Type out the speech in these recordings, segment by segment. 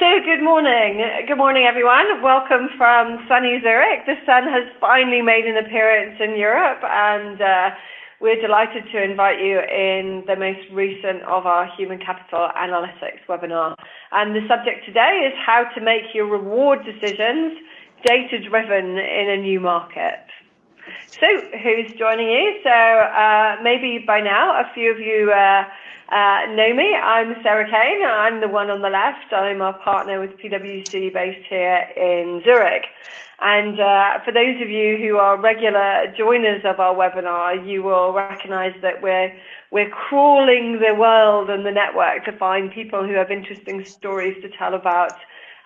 So good morning. Good morning, everyone. Welcome from sunny Zurich. The sun has finally made an appearance in Europe, and uh, we're delighted to invite you in the most recent of our human capital analytics webinar. And the subject today is how to make your reward decisions data-driven in a new market. So who's joining you? So uh, maybe by now a few of you uh, uh, know me. I'm Sarah Kane. I'm the one on the left. I'm a partner with PwC based here in Zurich. And uh, for those of you who are regular joiners of our webinar, you will recognize that we're we're crawling the world and the network to find people who have interesting stories to tell about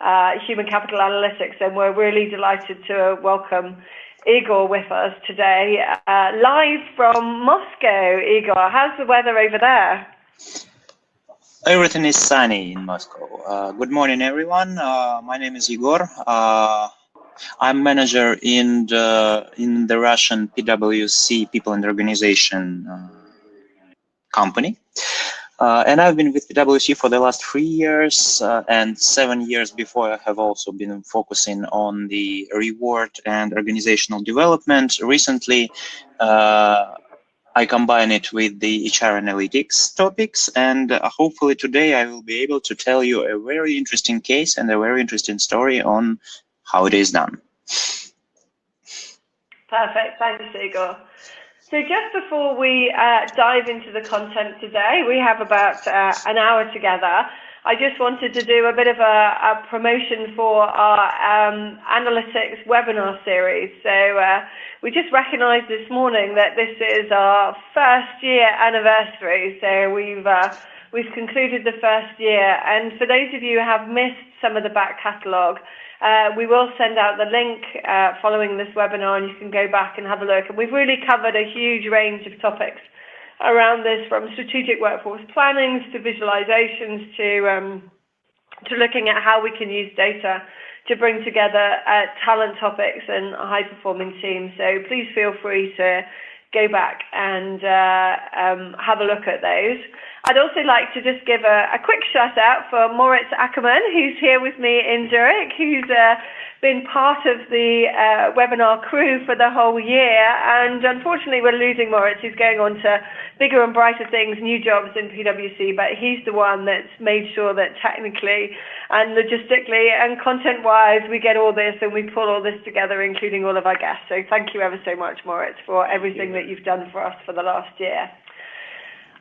uh, human capital analytics. And we're really delighted to welcome Igor with us today, uh, live from Moscow. Igor, how's the weather over there? Everything is sunny in Moscow. Uh, good morning, everyone. Uh, my name is Igor. Uh, I'm manager in the in the Russian PwC People and Organization uh, company, uh, and I've been with PwC for the last three years, uh, and seven years before I have also been focusing on the reward and organizational development. Recently, I combine it with the HR analytics topics, and uh, hopefully today I will be able to tell you a very interesting case and a very interesting story on how it is done. Perfect. Thanks, Igor. So just before we uh, dive into the content today, we have about uh, an hour together. I just wanted to do a bit of a, a promotion for our um, analytics webinar series. So uh, we just recognised this morning that this is our first year anniversary. So we've uh, we've concluded the first year, and for those of you who have missed some of the back catalogue. Uh, we will send out the link uh, following this webinar and you can go back and have a look. And we've really covered a huge range of topics around this from strategic workforce plannings to visualizations to um, to looking at how we can use data to bring together uh, talent topics and a high performing teams. So please feel free to go back and uh, um, have a look at those. I'd also like to just give a, a, quick shout out for Moritz Ackermann, who's here with me in Zurich, who's uh, been part of the uh, webinar crew for the whole year. And unfortunately, we're losing Moritz. He's going on to bigger and brighter things, new jobs in PwC. But he's the one that's made sure that technically and logistically and content wise, we get all this and we pull all this together, including all of our guests. So thank you ever so much, Moritz, for everything that you've done for us for the last year.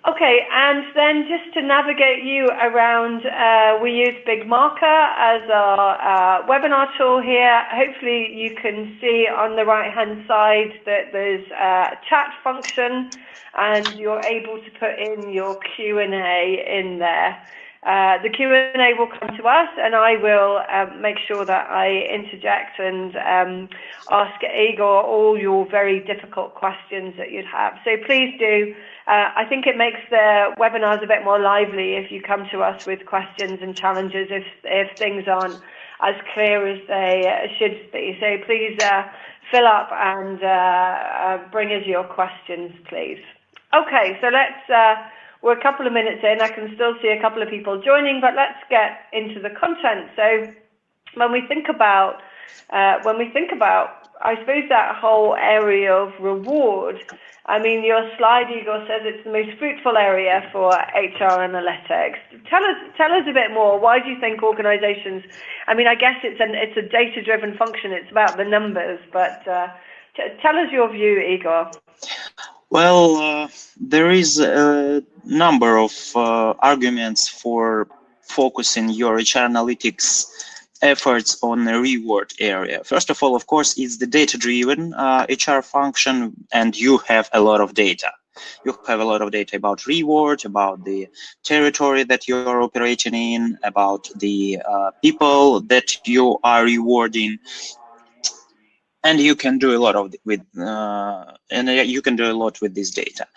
Okay, and then just to navigate you around, uh, we use BigMarker as our uh, webinar tool here. Hopefully you can see on the right hand side that there's a chat function and you're able to put in your Q&A in there. Uh, the Q&A will come to us and I will um, make sure that I interject and um, ask Igor all your very difficult questions that you'd have. So please do. Uh, I think it makes the webinars a bit more lively if you come to us with questions and challenges if, if things aren't as clear as they uh, should be. So please uh, fill up and uh, uh, bring us your questions, please. Okay, so let's we're a couple of minutes in. I can still see a couple of people joining, but let's get into the content. So when we think about uh, when we think about, I suppose that whole area of reward. I mean, your slide, Igor, says it's the most fruitful area for HR analytics. Tell us, tell us a bit more. Why do you think organisations? I mean, I guess it's an it's a data-driven function. It's about the numbers, but uh, t- tell us your view, Igor. Well, uh, there is a number of uh, arguments for focusing your HR analytics efforts on the reward area. First of all, of course, it's the data-driven uh, HR function, and you have a lot of data. You have a lot of data about reward, about the territory that you're operating in, about the uh, people that you are rewarding, and you can do a lot of with uh, and you can do a lot with this data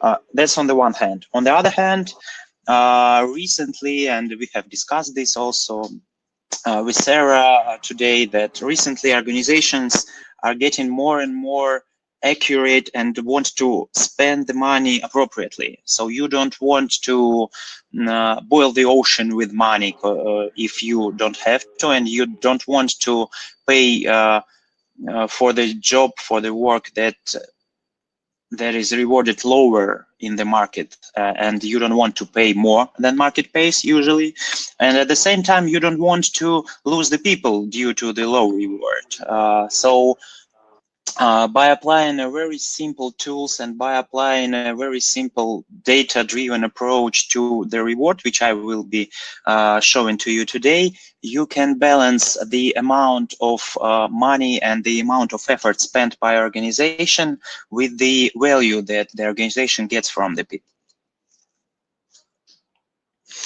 uh, that's on the one hand on the other hand uh, recently and we have discussed this also uh, with sarah today that recently organizations are getting more and more accurate and want to spend the money appropriately. So you don't want to uh, boil the ocean with money uh, if you don't have to, and you don't want to pay uh, uh for the job for the work that that is rewarded lower in the market uh, and you don't want to pay more than market pays usually. And at the same time you don't want to lose the people due to the low reward. Uh, so uh, by applying a very simple tools and by applying a very simple data-driven approach to the reward, which I will be uh, showing to you today, you can balance the amount of uh, money and the amount of effort spent by organization with the value that the organization gets from the people.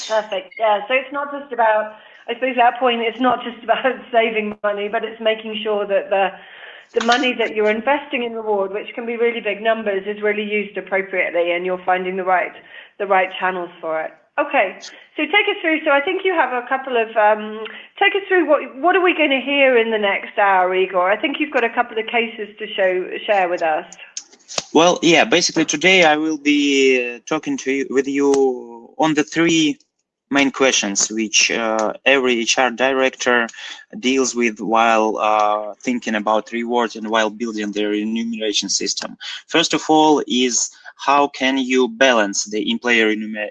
Perfect. Yeah. So it's not just about, I suppose, that point. It's not just about saving money, but it's making sure that the the money that you're investing in reward, which can be really big numbers, is really used appropriately, and you're finding the right the right channels for it. Okay, so take us through. So I think you have a couple of um, take us through what what are we going to hear in the next hour, Igor? I think you've got a couple of cases to show share with us. Well, yeah. Basically, today I will be uh, talking to you with you on the three main questions which uh, every HR director deals with while uh, thinking about rewards and while building their remuneration system. First of all is how can you balance the employee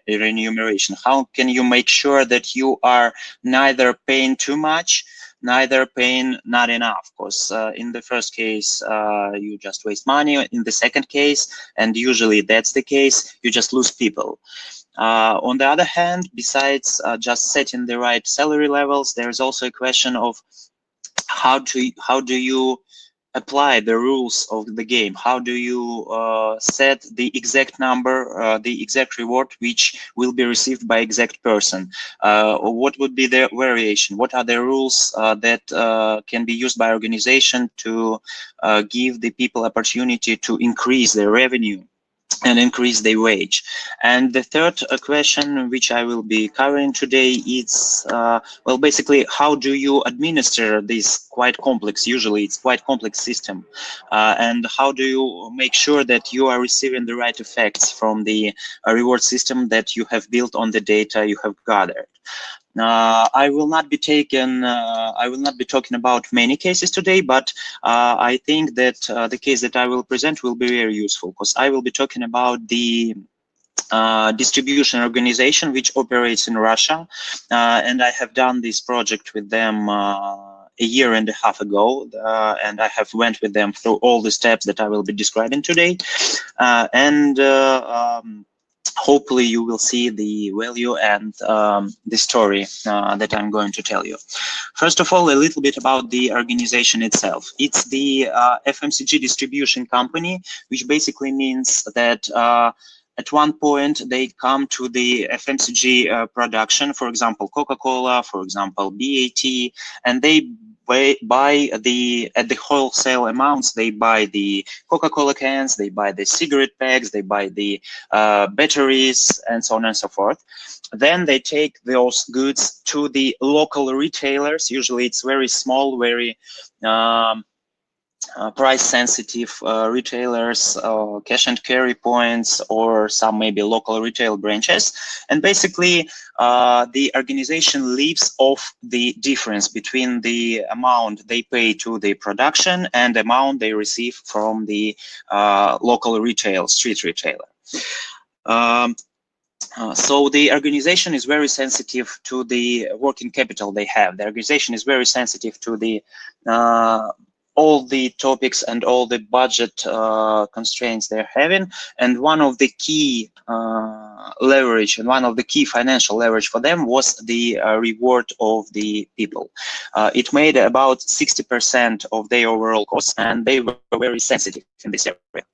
remuneration? How can you make sure that you are neither paying too much neither paying not enough because uh, in the first case uh, you just waste money in the second case and usually that's the case you just lose people uh, on the other hand, besides uh, just setting the right salary levels, there's also a question of how to how do you apply the rules of the game? How do you uh, set the exact number, uh, the exact reward which will be received by exact person? Uh, what would be the variation? What are the rules uh, that uh, can be used by organization to uh, give the people opportunity to increase their revenue? And increase their wage. And the third uh, question, which I will be covering today, is uh, well, basically, how do you administer this quite complex? Usually, it's quite complex system, uh, and how do you make sure that you are receiving the right effects from the uh, reward system that you have built on the data you have gathered? Uh, I will not be taking, uh, I will not be talking about many cases today, but uh, I think that uh, the case that I will present will be very useful because I will be talking about the uh, distribution organization which operates in Russia, uh, and I have done this project with them a year and a half ago, and I have went with them through all the steps that I will be describing today, and. Um, hopefully you will see the value and um, the story uh, that I'm going to tell you. First of all, a little bit about the organization itself. It's the uh, FMCG distribution company, which basically means that uh, at one point they come to the FMCG uh, production, for example, Coca-Cola, for example, BAT, and they buy, buy the at the wholesale amounts. They buy the Coca-Cola cans, they buy the cigarette packs, they buy the uh, batteries, and so on and so forth. Then they take those goods to the local retailers. Usually, it's very small, very um, uh, price sensitive uh, retailers, uh, cash and carry points, or some maybe local retail branches. And basically, uh, the organization lives off the difference between the amount they pay to the production and the amount they receive from the uh, local retail, street retailer. Um, uh, so the organization is very sensitive to the working capital they have. The organization is very sensitive to the uh, all the topics and all the budget uh, constraints they're having. And one of the key uh, leverage and one of the key financial leverage for them was the uh, reward of the people. Uh, it made about 60% of their overall costs, and they were very sensitive in this area.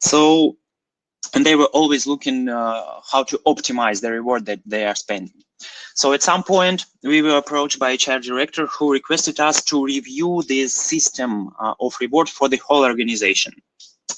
So and they were always looking uh, how to optimize the reward that they are spending. So at some point, we were approached by a HR director who requested us to review this system uh, of reward for the whole organization.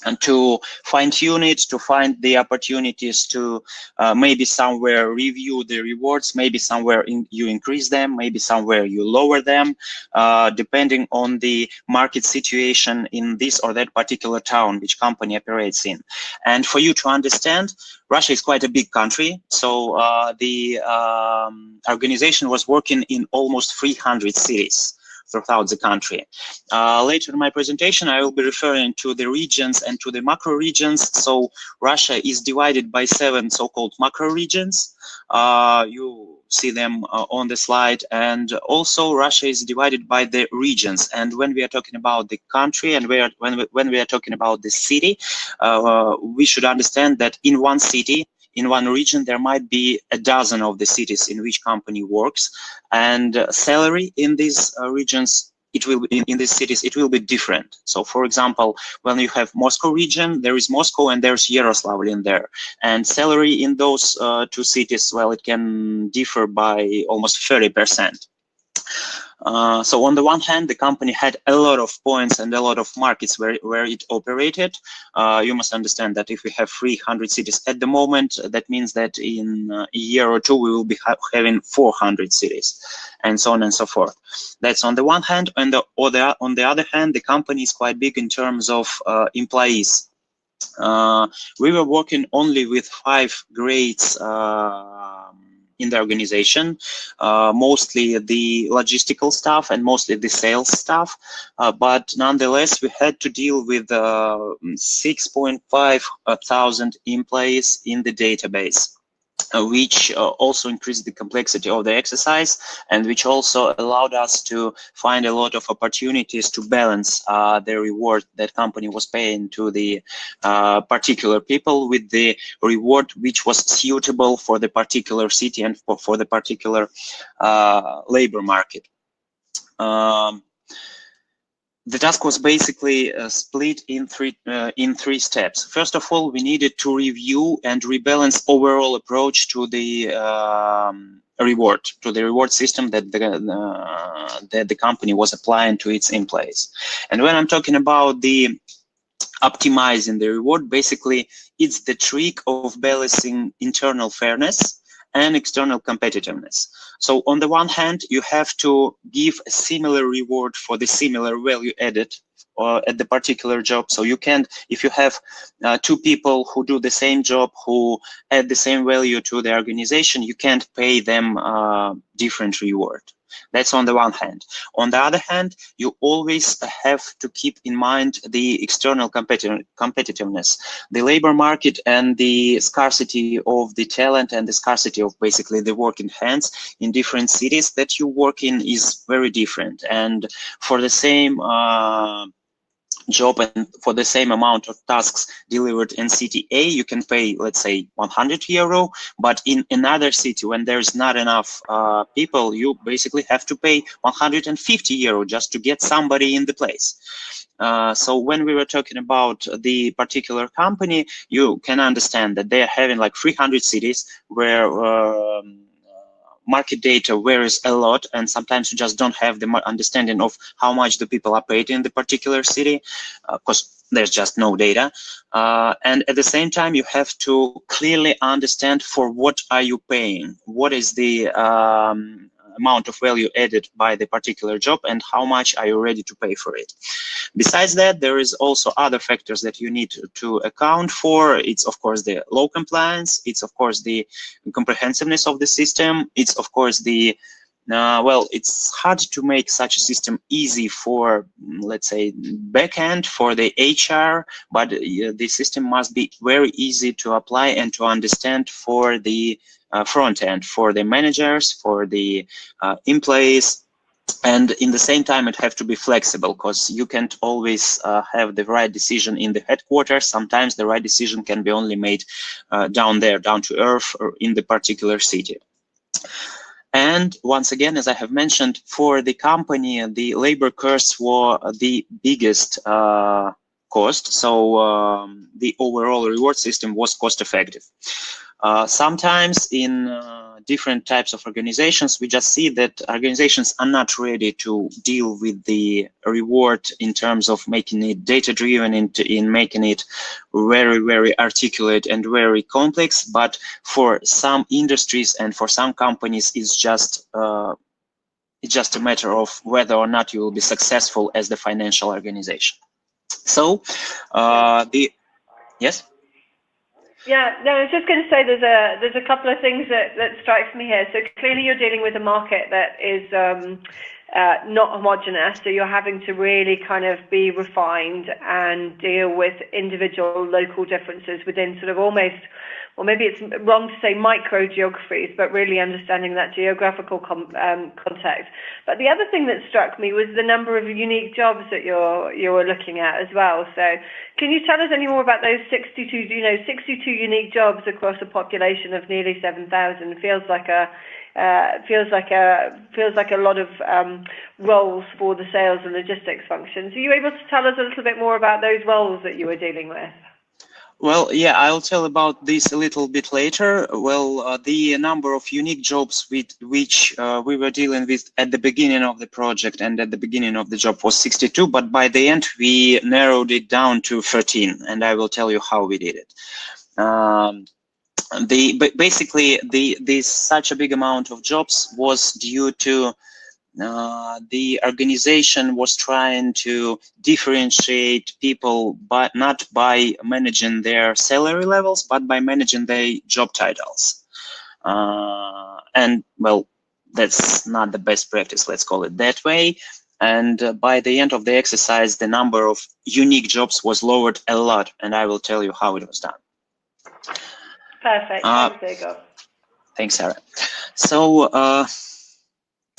And to fine tune it, to find the opportunities to uh, maybe somewhere review the rewards, maybe somewhere in, you increase them, maybe somewhere you lower them, uh, depending on the market situation in this or that particular town which company operates in. And for you to understand, Russia is quite a big country, so uh, the um, organization was working in almost 300 cities throughout the country. Uh, later in my presentation, I will be referring to the regions and to the macro regions. So Russia is divided by seven so-called macro regions. Uh, you see them uh, on the slide. And also Russia is divided by the regions. And when we are talking about the country and we are, when, we, when we are talking about the city, uh, we should understand that in one city, in one region, there might be a dozen of the cities in which company works, and uh, salary in these uh, regions it will be in, in these cities it will be different. So for example when you have moscow region there is moscow and there's yaroslavl in there. And salary in those uh, two cities well it can differ by almost 30 percent uh, so on the one hand, the company had a lot of points and a lot of markets where, where it operated. Uh, you must understand that if we have 300 cities at the moment, that means that in uh, a year or two, we will be ha having 400 cities and so on and so forth. That's on the one hand. And the, other, on the other hand, the company is quite big in terms of uh, employees. Uh, we were working only with five grades um, in the organization, uh, mostly the logistical stuff and mostly the sales stuff. Uh, but nonetheless, we had to deal with uh, 6.5 thousand employees in the database. Uh, which uh, also increased the complexity of the exercise and which also allowed us to find a lot of opportunities to balance uh, the reward that company was paying to the uh, particular people with the reward which was suitable for the particular city and for, for the particular uh, labor market. Um, the task was basically uh, split in three uh, in three steps. First of all, we needed to review and rebalance overall approach to the um, reward to the reward system that the uh, that the company was applying to its employees. And when I'm talking about the optimizing the reward, basically it's the trick of balancing internal fairness and external competitiveness. So on the one hand, you have to give a similar reward for the similar value added uh, at the particular job. So you can't, if you have uh, two people who do the same job, who add the same value to the organization, you can't pay them uh, different reward. That's on the one hand. On the other hand, you always have to keep in mind the external competitiveness, the labor market and the scarcity of the talent and the scarcity of basically the working hands in different cities that you work in is very different. And for the same uh, job and for the same amount of tasks delivered in city A, you can pay, let's say, 100 euro. But in another city, when there's not enough uh, people, you basically have to pay 150 euro just to get somebody in the place. Uh, so when we were talking about the particular company, you can understand that they are having like 300 cities where um, market data varies a lot and sometimes you just don't have the understanding of how much the people are paid in the particular city because uh, there's just no data. Uh, and at the same time you have to clearly understand for what are you paying. What is the um, amount of value added by the particular job and how much are you ready to pay for it. Besides that, there is also other factors that you need to, to account for. It's of course the law compliance. It's of course the comprehensiveness of the system. It's of course the uh, well, it's hard to make such a system easy for, let's say, backend for the HR, but uh, the system must be very easy to apply and to understand for the front end for the managers, for the uh, employees, and in the same time it have to be flexible because you can't always uh, have the right decision in the headquarters. Sometimes the right decision can be only made uh, down there down to earth or in the particular city. And once again as i have mentioned for the company the labor costs were the biggest uh, cost. So um, the overall reward system was cost effective Uh, sometimes in uh, different types of organizations, we just see that organizations are not ready to deal with the reward in terms of making it data-driven, in, in making it very, very articulate and very complex. But for some industries and for some companies, it's just uh, it's just a matter of whether or not you will be successful as the financial organization. So uh, the yes. Yeah, no, I was just going to say there's a there's a couple of things that that strikes me here. So clearly you're dealing with a market that is um, uh, not homogenous, so you're having to really kind of be refined and deal with individual local differences within sort of almost or maybe it's wrong to say micro geographies, but really understanding that geographical um, context. But the other thing that struck me was the number of unique jobs that you're you're looking at as well. So, can you tell us any more about those 62, you know, 62 unique jobs across a population of nearly 7,000? Feels like a uh, feels like a feels like a lot of um, roles for the sales and logistics functions. Are you able to tell us a little bit more about those roles that you were dealing with? Well, yeah, I'll tell about this a little bit later. Well, uh, the number of unique jobs with which uh, we were dealing with at the beginning of the project and at the beginning of the job was 62, but by the end we narrowed it down to 13, and I will tell you how we did it. Um, the basically the this such a big amount of jobs was due to uh, the organization was trying to differentiate people but not by managing their salary levels but by managing their job titles. Uh, and well that's not the best practice let's call it that way. And uh, by the end of the exercise the number of unique jobs was lowered a lot and i will tell you how it was done. Perfect. Uh, thanks, thanks sarah. So uh,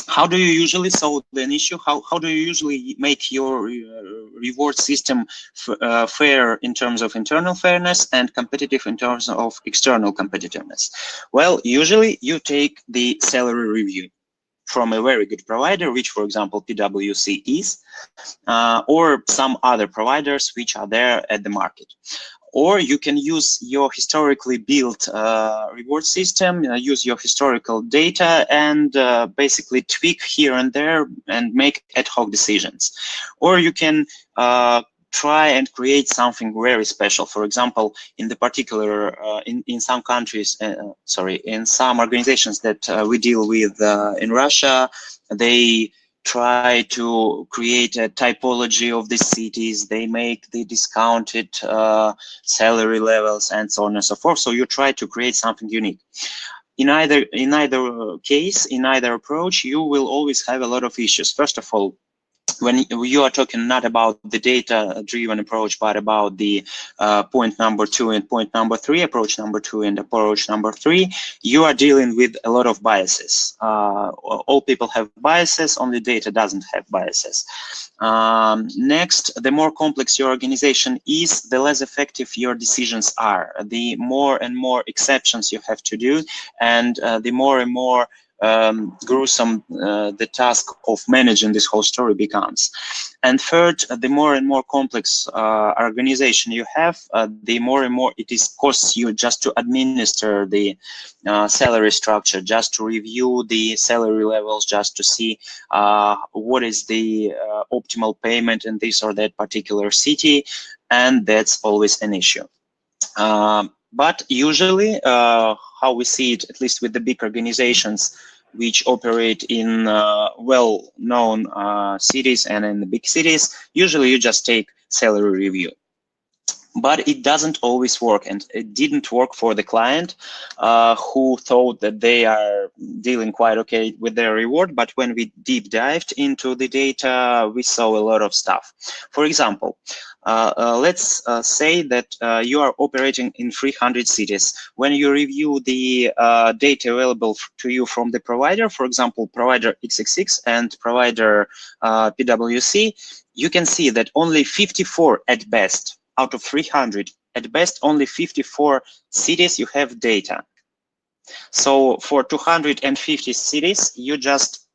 how do you usually solve an issue? How, how do you usually make your uh, reward system uh, fair in terms of internal fairness and competitive in terms of external competitiveness? Well, usually you take the salary review from a very good provider, which for example PwC is, uh, or some other providers which are there at the market or you can use your historically built uh, reward system, uh, use your historical data and uh, basically tweak here and there and make ad hoc decisions. Or you can uh, try and create something very special. For example, in the particular, uh, in, in some countries, uh, sorry, in some organizations that we deal with in Russia, they try to create a typology of the cities. They make the discounted uh, salary levels and so on and so forth. So you try to create something unique. In either in either case in either approach you will always have a lot of issues. First of all when you are talking not about the data driven approach but about the uh, point number two and point number three approach number two and approach number three you are dealing with a lot of biases. Uh, all people have biases only data doesn't have biases. Um, next the more complex your organization is the less effective your decisions are. The more and more exceptions you have to do and uh, the more and more um, gruesome uh, the task of managing this whole story becomes. And third, the more and more complex uh, organization you have, uh, the more and more it is costs you just to administer the uh, salary structure, just to review the salary levels, just to see uh, what is the uh, optimal payment in this or that particular city, and that's always an issue. Um, but usually, how we see it, at least with the big organizations, which operate in uh, well-known uh, cities and in the big cities, usually you just take salary review. But it doesn't always work, and it didn't work for the client uh, who thought that they are dealing quite okay with their reward. But when we deep dived into the data, we saw a lot of stuff. For example, uh, uh, let's uh, say that you are operating in 300 cities. When you review the data available to you from the provider, for example, provider XXX and provider PwC, you can see that only 54 at best out of 300, at best only 54 cities you have data. So for 250 cities, you just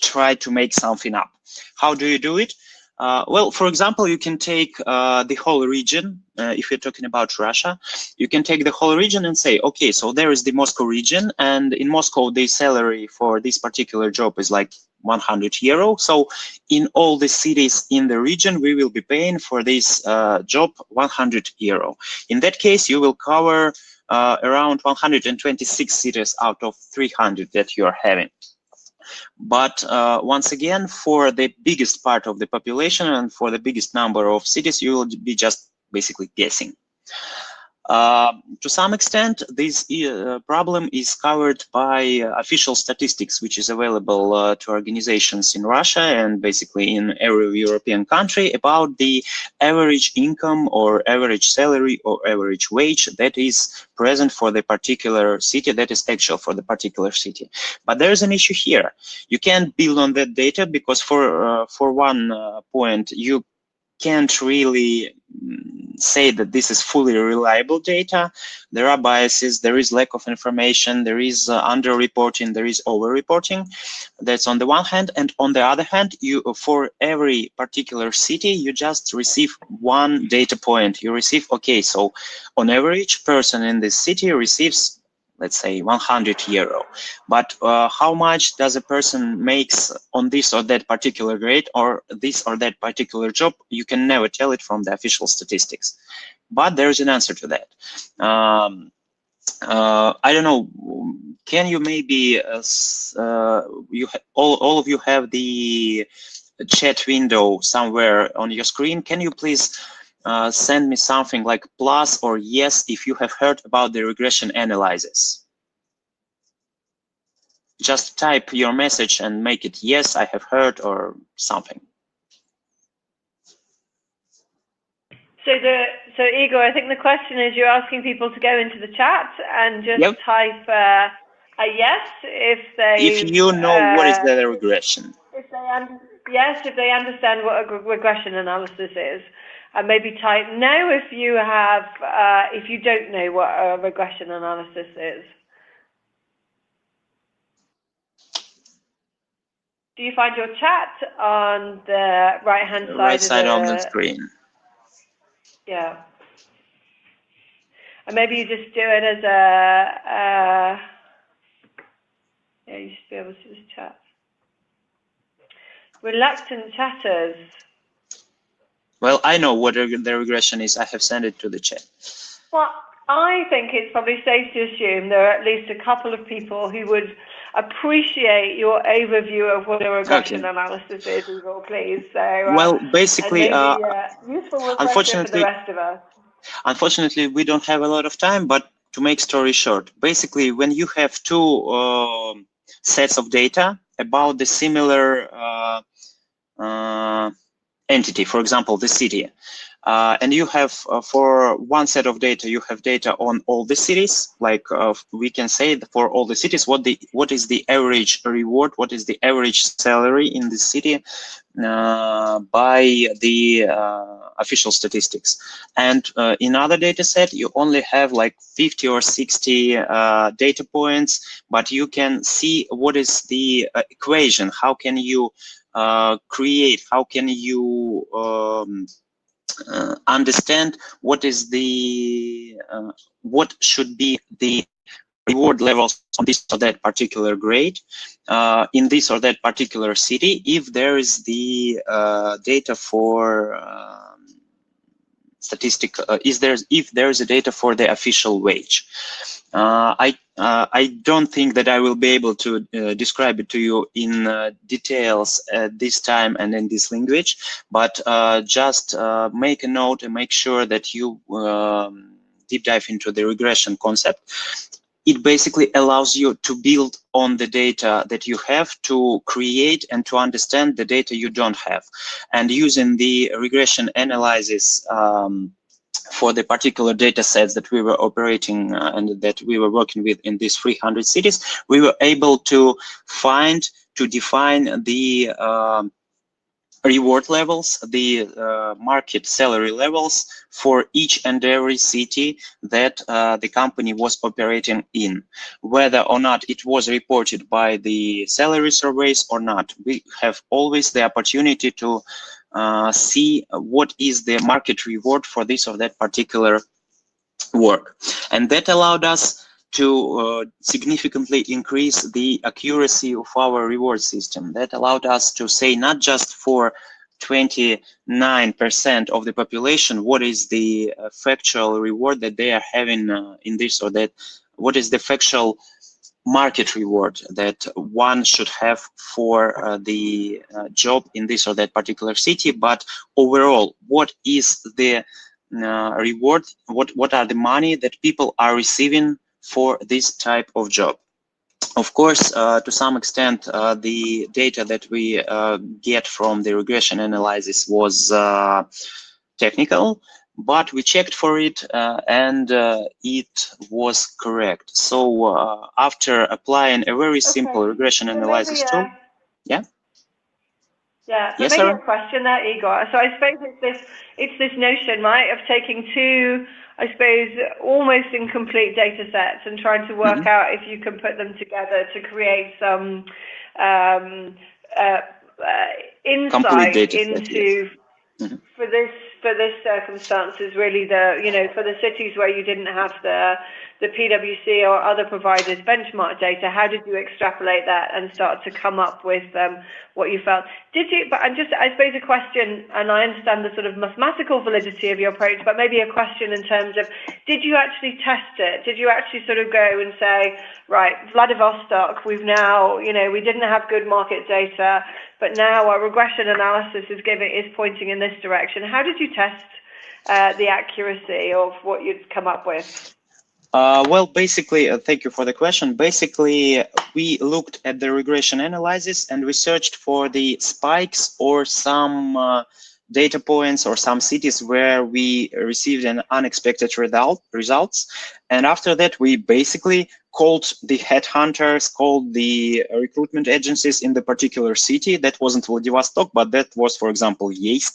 try to make something up. How do you do it? Uh, well, for example, you can take uh, the whole region. Uh, if you're talking about Russia, you can take the whole region and say, okay, so there is the Moscow region, and in Moscow, the salary for this particular job is like 100 euro. So in all the cities in the region, we will be paying for this uh, job 100 euro. In that case, you will cover uh, around 126 cities out of 300 that you are having. But uh, once again, for the biggest part of the population and for the biggest number of cities, you will be just basically guessing. Uh, to some extent, this uh, problem is covered by uh, official statistics, which is available uh, to organizations in Russia and basically in every European country about the average income or average salary or average wage that is present for the particular city, that is actual for the particular city. But there is an issue here. You can't build on that data because for, uh, for one point, you can't really say that this is fully reliable data. There are biases, there is lack of information, there is uh, under-reporting, there is over-reporting. That's on the one hand. And on the other hand, you for every particular city, you just receive one data point. You receive, okay, so on average, person in this city receives let's say 100 euro but uh, how much does a person makes on this or that particular grade or this or that particular job you can never tell it from the official statistics but there's an answer to that um, uh, I don't know. Can you maybe uh, uh you all all of you have the chat window somewhere on your screen? Can you please uh, send me something like plus or yes if you have heard about the regression analysis. Just type your message and make it yes, I have heard or something. So the so Igor, I think the question is you're asking people to go into the chat and just yep. type uh, a yes if they. If you know uh, what is uh, the regression. If they yes, if they understand what a regression analysis is and maybe type now if you have uh, if you don't know what a regression analysis is. Do you find your chat on the right hand side? Right side the, on the screen. Yeah. And maybe you just do it as a. Uh, yeah, you should be able to just chat. Reluctant chatters. Well, I know what the regression is. I have sent it to the chat. Well, I think it's probably safe to assume there are at least a couple of people who would appreciate your overview of what a regression okay. analysis is, Igor, please. So, uh, well, basically, maybe, uh, uh, useful unfortunately, for the rest of us. Unfortunately, we don't have a lot of time, but to make story short, basically, when you have two uh, sets of data about the similar uh, uh, entity, for example, the city. Uh, and you have, uh, for one set of data, you have data on all the cities. Like uh, we can say for all the cities, what the what is the average reward, what is the average salary in the city uh, by the uh, official statistics. And uh, in other data set, you only have like 50 or 60 data points, but you can see what is the equation. How can you create? How can you um, uh, understand what is the uh, what should be the reward levels on this or that particular grade uh, in this or that particular city if there is the uh, data for um, statistic uh, is there if there is a data for the official wage uh, I uh, I don't think that I will be able to uh, describe it to you in uh, details at this time and in this language, but uh, just make a note and make sure that you um, deep dive into the regression concept. It basically allows you to build on the data that you have to create and to understand the data you don't have. And using the regression analysis um, for the particular data sets that we were operating uh, and that we were working with in these 300 cities, we were able to find, to define the uh, reward levels, the uh, market salary levels for each and every city that uh, the company was operating in. Whether or not it was reported by the salary surveys or not, we have always the opportunity to uh, see what is the market reward for this or that particular work. And that allowed us to uh, significantly increase the accuracy of our reward system. That allowed us to say not just for 29% of the population what is the uh, factual reward that they are having uh, in this or that, what is the factual market reward that one should have for uh, the uh, job in this or that particular city, but overall, what is the uh, reward, what, what are the money that people are receiving for this type of job. Of course, uh, to some extent, uh, the data that we uh, get from the regression analysis was uh, technical, but we checked for it uh, and uh, it was correct. So after applying a very okay. simple regression so analysis maybe, tool, yeah. Yeah, so yes, maybe sir? a question there, Igor. So I suppose it's this, it's this notion, right, of taking two I suppose, almost incomplete data sets and trying to work mm-hmm. out if you can put them together to create some um, uh, uh, insight into mm-hmm. for this for this circumstance is really the you know for the cities where you didn't have the the PwC or other providers benchmark data, how did you extrapolate that and start to come up with um, what you felt? Did you, but I'm just, I suppose a question, and I understand the sort of mathematical validity of your approach, but maybe a question in terms of, did you actually test it? Did you actually sort of go and say, right, Vladivostok, we've now, you know, we didn't have good market data, but now our regression analysis is giving, is pointing in this direction. How did you test uh, the accuracy of what you'd come up with? Uh, well, basically, uh, thank you for the question. Basically, we looked at the regression analysis and we searched for the spikes or some uh, data points or some cities where we received an unexpected result results. And after that, we basically called the headhunters, called the recruitment agencies in the particular city. That wasn't Vladivostok, but that was, for example, Yeysk.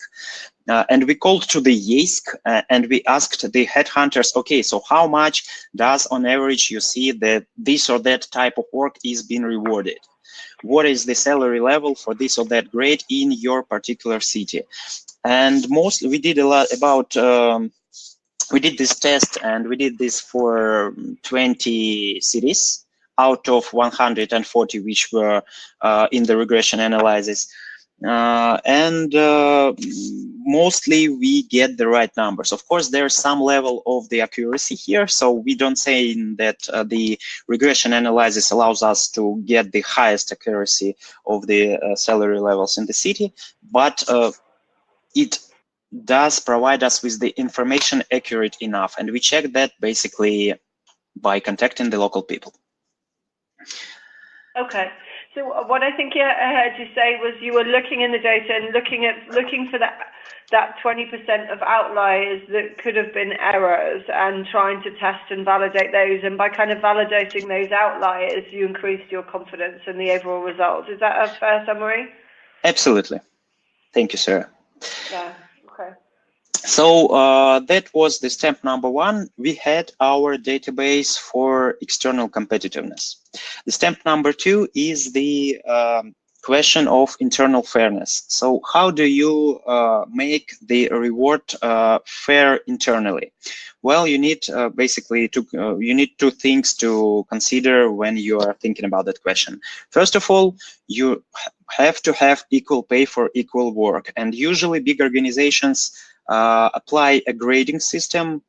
Uh, and we called to the Yeysk uh, and we asked the headhunters, okay, so how much does on average you see that this or that type of work is being rewarded? What is the salary level for this or that grade in your particular city? And mostly we did a lot about um, we did this test and we did this for 20 cities out of 140 which were uh, in the regression analysis. Uh, and uh, mostly we get the right numbers. Of course, there's some level of the accuracy here, so we don't say that uh, the regression analysis allows us to get the highest accuracy of the uh, salary levels in the city, but uh, it does provide us with the information accurate enough. And we check that basically by contacting the local people. Okay. So uh, what I think I heard you say was you were looking in the data and looking at looking for that that 20% of outliers that could have been errors and trying to test and validate those. And by kind of validating those outliers, you increased your confidence in the overall results. Is that a fair summary? Absolutely. Thank you, Sarah. Yeah. So uh, that was the step number one. We had our database for external competitiveness. The step number two is the um, question of internal fairness. So how do you uh, make the reward uh, fair internally? Well, you need uh, basically to uh, you need two things to consider when you are thinking about that question. First of all, you have to have equal pay for equal work, and usually big organizations uh, apply a grading system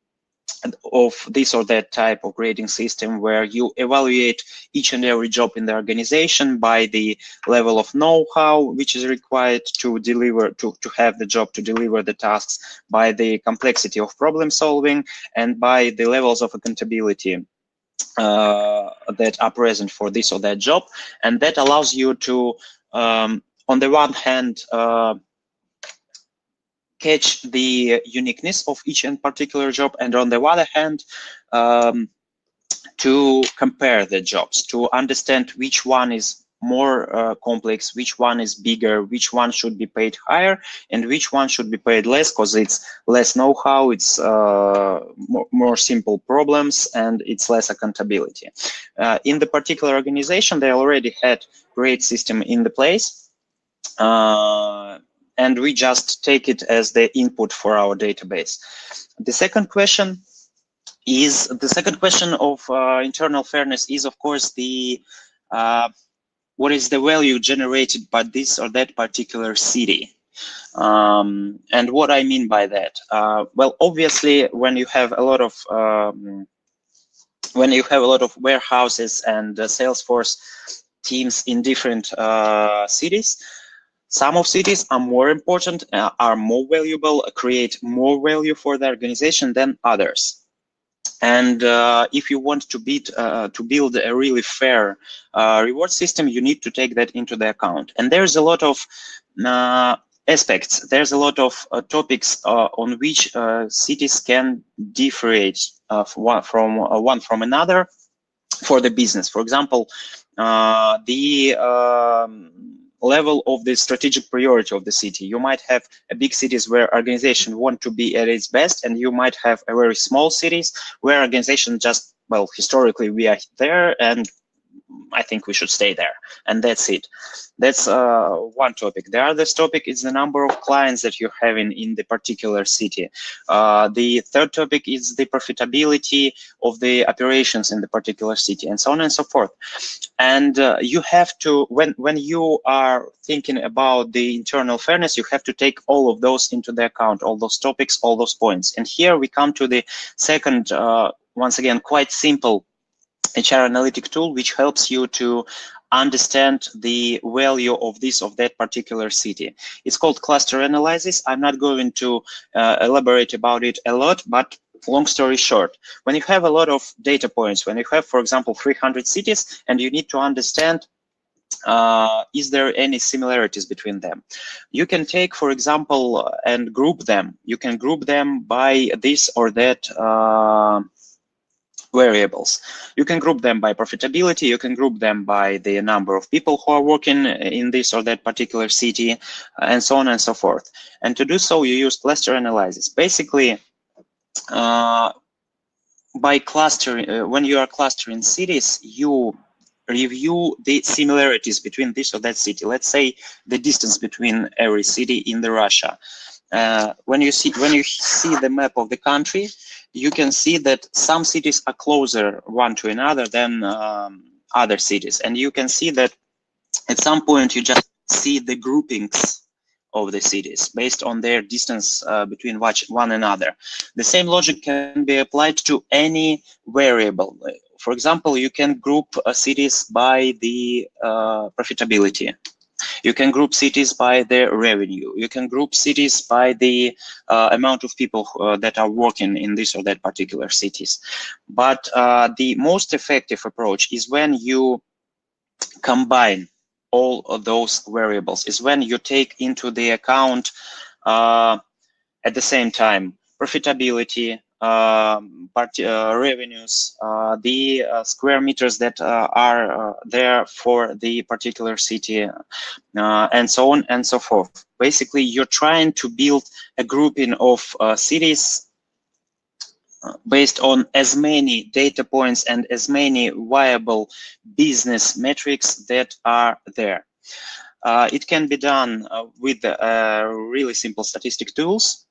of this or that type of grading system where you evaluate each and every job in the organization by the level of know-how which is required to deliver to, to have the job to deliver the tasks by the complexity of problem solving and by the levels of accountability uh, that are present for this or that job. And that allows you to um, on the one hand uh, catch the uniqueness of each and particular job and on the other hand um, to compare the jobs to understand which one is more uh, complex which one is bigger which one should be paid higher and which one should be paid less because it's less know-how it's uh, more, more, simple problems and it's less accountability. Uh, in the particular organization they already had great system in the place. Uh, and we just take it as the input for our database. The second question is the second question of uh, internal fairness is of course the uh, what is the value generated by this or that particular city um, and what I mean by that uh, well obviously when you have a lot of um, when you have a lot of warehouses and uh, sales force teams in different uh, cities some of cities are more important uh, are more valuable create more value for the organization than others and uh, if you want to beat uh, to build a really fair uh, reward system, you need to take that into the account. And there's a lot of uh, aspects. There's a lot of uh, topics on which cities can differentiate from from one from another for the business. For example, the um, level of the strategic priority of the city. You might have a big cities where organization want to be at its best, and you might have a very small cities where organization just well historically we are there and I think we should stay there. And that's it. That's uh, one topic. The other topic is the number of clients that you're having in the particular city. Uh, the third topic is the profitability of the operations in the particular city and so on and so forth. And uh, you have to, when, when you are thinking about the internal fairness, you have to take all of those into the account, all those topics, all those points. And here we come to the second, uh, once again, quite simple HR analytic tool, which helps you to understand the value of this of that particular city. It's called cluster analysis. I'm not going to uh, elaborate about it a lot, but long story short, when you have a lot of data points, when you have, for example, 300 cities, and you need to understand uh, is there any similarities between them? You can take, for example, and group them. You can group them by this or that uh, variables. You can group them by profitability, you can group them by the number of people who are working in this or that particular city, uh, and so on and so forth. And to do so, you use cluster analysis. Basically, uh, by clustering, uh, when you are clustering cities, you review the similarities between this or that city. Let's say the distance between every city in the Russia. Uh, when you see when you see the map of the country, you can see that some cities are closer one to another than um, other cities. And you can see that at some point you just see the groupings of the cities based on their distance uh, between one another. The same logic can be applied to any variable. For example, you can group uh, cities by the uh, profitability you can group cities by their revenue. You can group cities by the uh, amount of people uh, that are working in this or that particular cities. But uh, the most effective approach is when you combine all of those variables, is when you take into the account uh, at the same time profitability, um, uh, revenues, uh, the uh, square meters that are there for the particular city, and so on and so forth. Basically, you're trying to build a grouping of cities based on as many data points and as many viable business metrics that are there. Uh, it can be done uh, with uh, really simple statistic tools.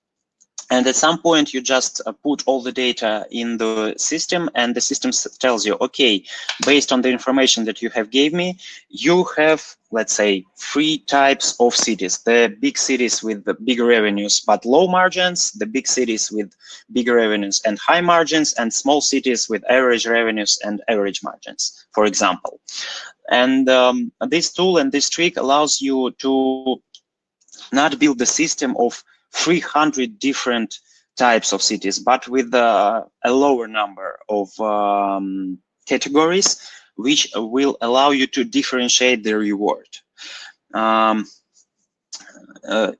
And at some point, you just uh, put all the data in the system and the system tells you, okay, based on the information that you have gave me, you have, let's say, three types of cities. The big cities with the big revenues but low margins, the big cities with big revenues and high margins, and small cities with average revenues and average margins, for example. And um, this tool and this trick allows you to not build the system of 300 different types of cities, but with uh, a lower number of um, categories, which will allow you to differentiate the reward. Um, uh,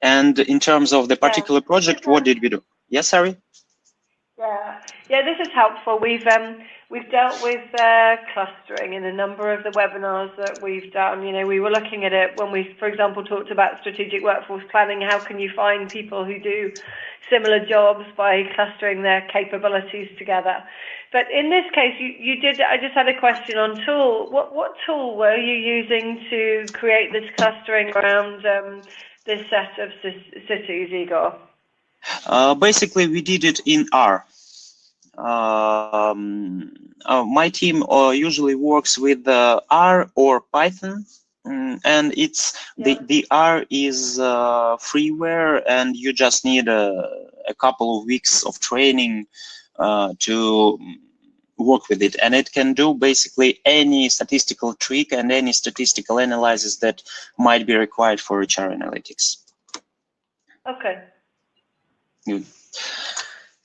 and in terms of the particular project, what did we do? Yes, Harry? Yeah, yeah, this is helpful. We've um, we've dealt with uh, clustering in a number of the webinars that we've done. You know, we were looking at it when we, for example, talked about strategic workforce planning. How can you find people who do similar jobs by clustering their capabilities together? But in this case, you, you did. I just had a question on tool. What what tool were you using to create this clustering around? Um, this set of cities, Igor? Uh, basically, we did it in R. Um, uh, my team uh, usually works with R or Python, mm, and it's yeah. the the R is uh, freeware, and you just need a, a couple of weeks of training uh, to work with it and it can do basically any statistical trick and any statistical analysis that might be required for HR analytics. Okay. Good.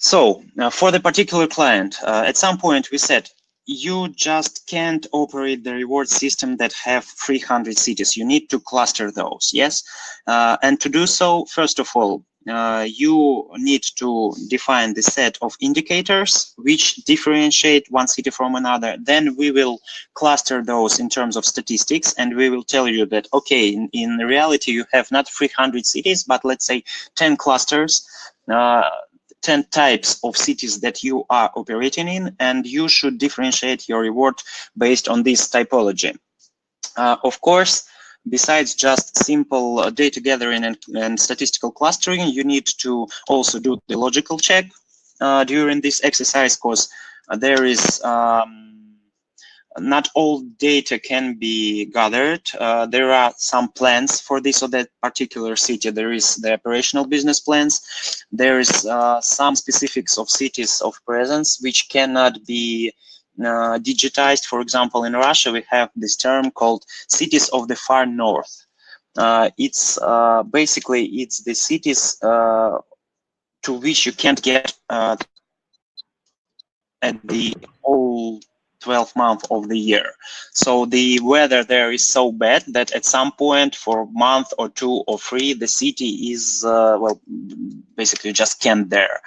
So uh, for the particular client, uh, at some point we said, you just can't operate the reward system that have 300 cities. You need to cluster those, yes? Uh, and to do so, first of all, uh, you need to define the set of indicators which differentiate one city from another. Then we will cluster those in terms of statistics and we will tell you that, okay, in, in reality, you have not 300 cities, but let's say 10 clusters, uh, 10 types of cities that you are operating in, and you should differentiate your reward based on this typology. Uh, of course, besides just simple uh, data gathering and, and, statistical clustering, you need to also do the logical check uh, during this exercise because uh, there is um, not all data can be gathered. Uh, there are some plans for this or that particular city. There is the operational business plans. There is uh, some specifics of cities of presence which cannot be uh, digitized. For example, in Russia, we have this term called cities of the far north. Uh, it's uh, basically it's the cities uh, to which you can't get at the whole 12 month of the year. So the weather there is so bad that at some point for a month or two or three, the city is, uh, well, basically just can't there.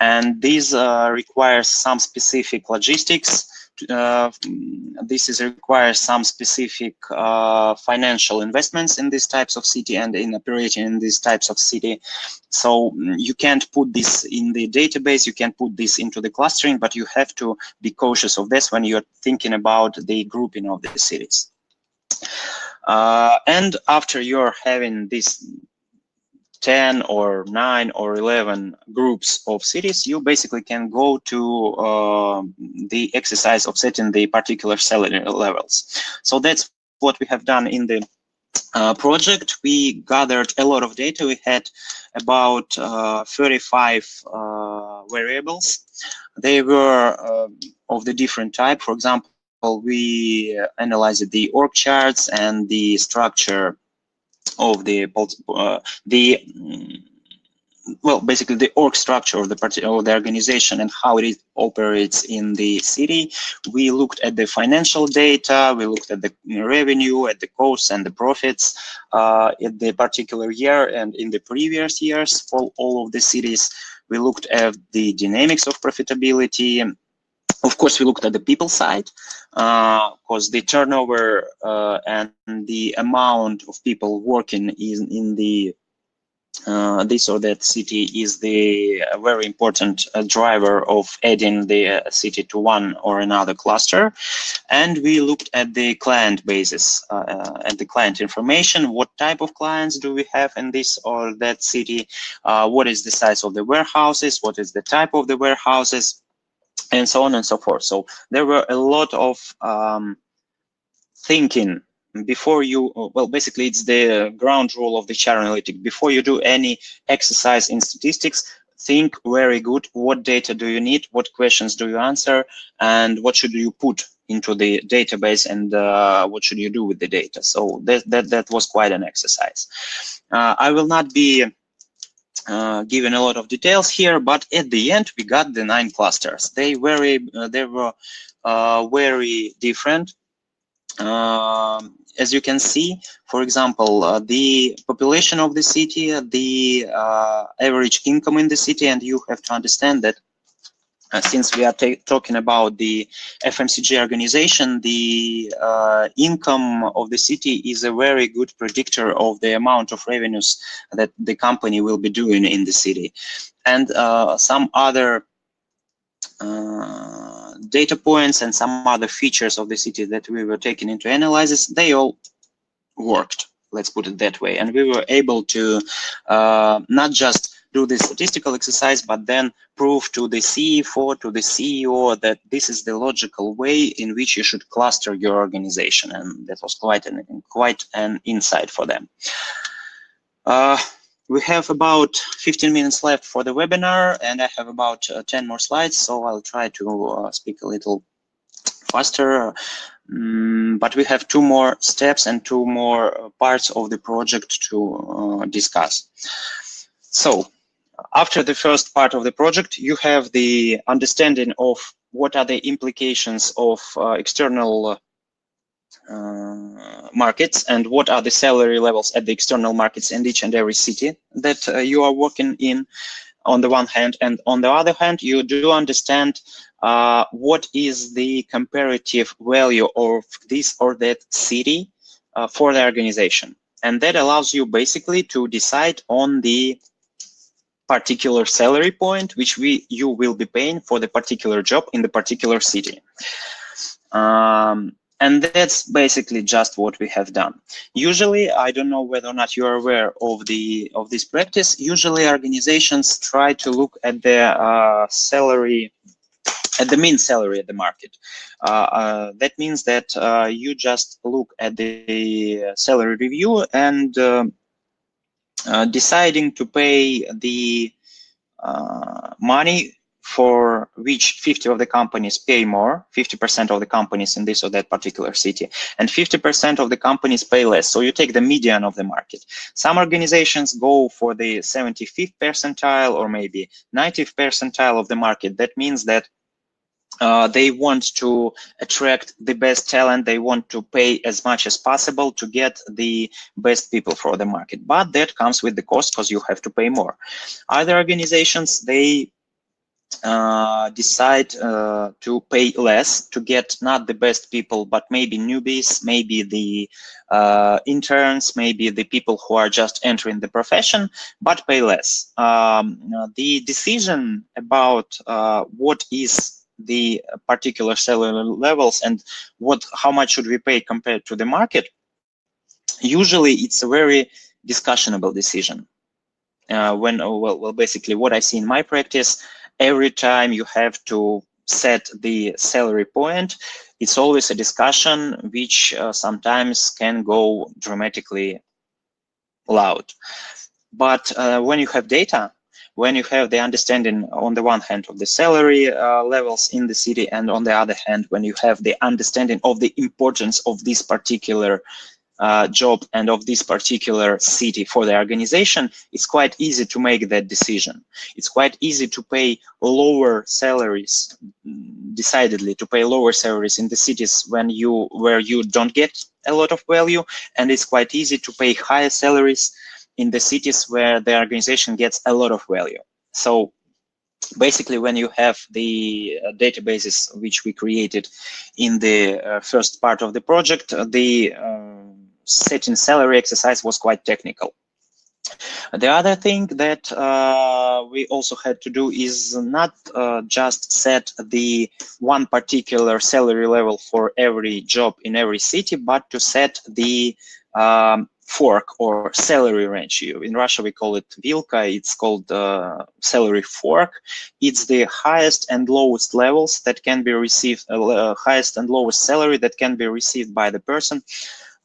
And this uh, requires some specific logistics uh, this is requires some specific uh, financial investments in these types of city and in operating in these types of city. So mm, you can't put this in the database, you can't put this into the clustering, but you have to be cautious of this when you're thinking about the grouping of the cities. Uh, and after you're having this 10 or 9 or 11 groups of cities, you basically can go to uh, the exercise of setting the particular salary levels. So that's what we have done in the uh, project. We gathered a lot of data. We had about uh, 35 uh, variables. They were uh, of the different type. For example, we analyzed the org charts and the structure of the uh, the mm, well, basically the org structure of the party or the organization and how it operates in the city. We looked at the financial data, we looked at the revenue, at the costs and the profits uh, in the particular year and in the previous years for all of the cities. We looked at the dynamics of profitability, of course, we looked at the people side because uh, the turnover uh, and the amount of people working in, in the uh, this or that city is the uh, very important uh, driver of adding the uh, city to one or another cluster. And we looked at the client basis, at the client information, what type of clients do we have in this or that city, what is the size of the warehouses, what is the type of the warehouses, and so on and so forth. So there were a lot of um, thinking before you, well, basically it's the ground rule of the HR analytic. Before you do any exercise in statistics, think very good. What data do you need? What questions do you answer? And what should you put into the database and uh, what should you do with the data? So that, that, that was quite an exercise. Uh, I will not be uh, given a lot of details here, but at the end we got the nine clusters. They very uh, they were uh, very different. Um, as you can see, for example, uh, the population of the city, the uh, average income in the city, and you have to understand that uh, since we are talking about the FMCG organization, the uh, income of the city is a very good predictor of the amount of revenues that the company will be doing in the city. And uh, some other uh, data points and some other features of the city that we were taking into analysis, they all worked. let's put it that way. And we were able to uh, not just do this statistical exercise, but then prove to the CFO, to the CEO that this is the logical way in which you should cluster your organization. And that was quite an, quite an insight for them. Uh, we have about 15 minutes left for the webinar and I have about uh, 10 more slides, so I'll try to uh, speak a little faster. Um, but we have two more steps and two more uh, parts of the project to uh, discuss. So after the first part of the project, you have the understanding of what are the implications of uh, external uh, markets and what are the salary levels at the external markets in each and every city that uh, you are working in on the one hand. And on the other hand you do understand uh, what is the comparative value of this or that city uh, for the organization. And that allows you basically to decide on the particular salary point which we you will be paying for the particular job in the particular city. Um, and that's basically just what we have done. Usually i don't know whether or not you are aware of the of this practice usually organizations try to look at their uh, salary at the mean salary at the market. Uh, uh, that means that uh, you just look at the salary review and um, deciding to pay the uh, money for which 50 of the companies pay more, 50% of the companies in this or that particular city, and 50% of the companies pay less. So you take the median of the market. Some organizations go for the 75th percentile or maybe 90th percentile of the market. That means that uh, they want to attract the best talent. They want to pay as much as possible to get the best people for the market. But that comes with the cost because you have to pay more. Other organizations, they uh, decide uh, to pay less to get not the best people, but maybe newbies, maybe the uh, interns, maybe the people who are just entering the profession, but pay less. Um, the decision about uh, what is the particular salary levels and what how much should we pay compared to the market, usually it's a very discussionable decision. Uh, when well, well, basically what I see in my practice every time you have to set the salary point, it's always a discussion which uh, sometimes can go dramatically loud. But uh, when you have data, when you have the understanding on the one hand of the salary uh, levels in the city and on the other hand, when you have the understanding of the importance of this particular uh, job and of this particular city for the organization, it's quite easy to make that decision. It's quite easy to pay lower salaries, decidedly to pay lower salaries in the cities when you where you don't get a lot of value, and it's quite easy to pay higher salaries in the cities where the organization gets a lot of value. So basically when you have the uh, databases which we created in the uh, first part of the project, the uh, setting salary exercise was quite technical. The other thing that uh, we also had to do is not uh, just set the one particular salary level for every job in every city, but to set the um, fork or salary range. In Russia, we call it vilka. It's called uh, salary fork. It's the highest and lowest levels that can be received, uh, highest and lowest salary that can be received by the person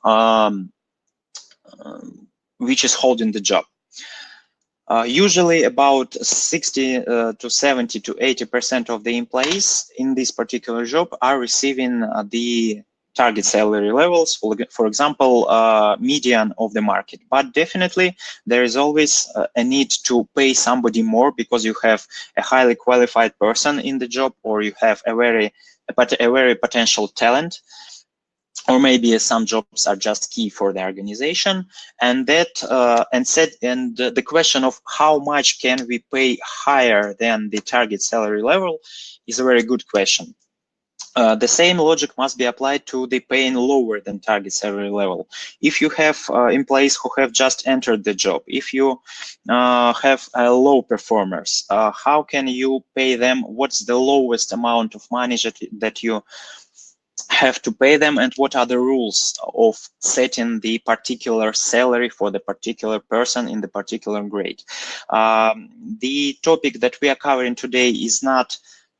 um, um, which is holding the job. Uh, usually about 60 uh, to 70 to 80 percent of the employees in this particular job are receiving uh, the target salary levels for, example uh, median of the market. But definitely there is always uh, a need to pay somebody more because you have a highly qualified person in the job or you have a very a, a very potential talent. Or maybe some jobs are just key for the organization. And that uh, and said and the question of how much can we pay higher than the target salary level is a very good question uh, the same logic must be applied to the paying lower than target salary level. If you have uh, employees who have just entered the job, if you uh, have uh, low performers, uh, how can you pay them? What's the lowest amount of money that, that you have to pay them and what are the rules of setting the particular salary for the particular person in the particular grade. Um, the topic that we are covering today is not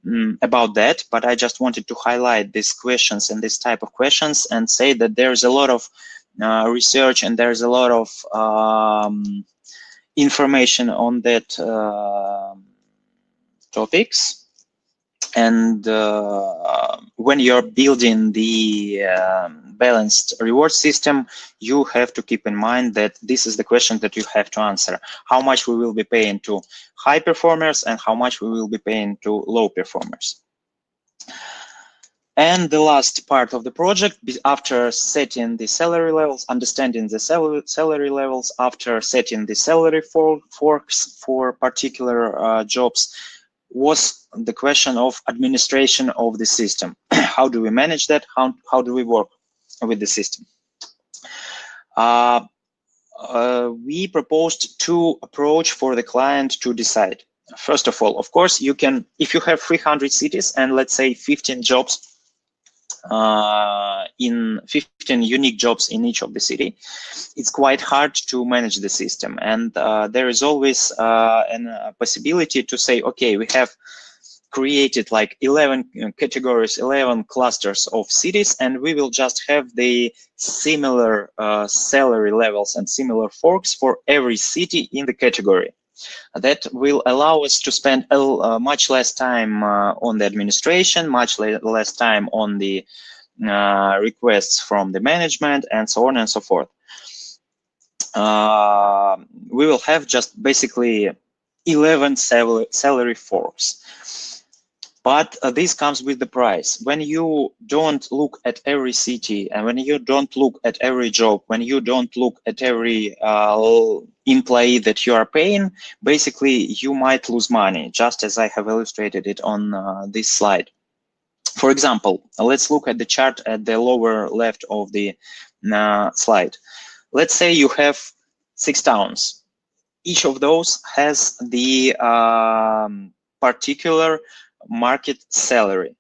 um, about that, but I just wanted to highlight these questions and this type of questions and say that there's a lot of uh, research and there's a lot of um, information on that uh, topics and uh, when you're building the um, balanced reward system, you have to keep in mind that this is the question that you have to answer. How much we will be paying to high performers and how much we will be paying to low performers. And the last part of the project, after setting the salary levels, understanding the salary, salary levels, after setting the salary for, forks for particular uh, jobs, was the question of administration of the system. how do we manage that? How, how do we work with the system? Uh, uh, we proposed two approach for the client to decide. First of all, of course, you can, if you have 300 cities and let's say 15 jobs uh, in 15 unique jobs in each of the city, it's quite hard to manage the system. And uh, there is always uh, a uh, possibility to say, okay, we have created like 11 categories, 11 clusters of cities, and we will just have the similar uh, salary levels and similar forks for every city in the category. That will allow us to spend uh, much less time uh, on the administration, much less time on the uh, requests from the management, and so on and so forth. Uh, we will have just basically 11 salary forks but uh, this comes with the price. When you don't look at every city and when you don't look at every job, when you don't look at every uh, employee that you are paying, basically you might lose money, just as I have illustrated it on uh, this slide. For example, let's look at the chart at the lower left of the uh, slide. Let's say you have six towns. Each of those has the um, particular market salary.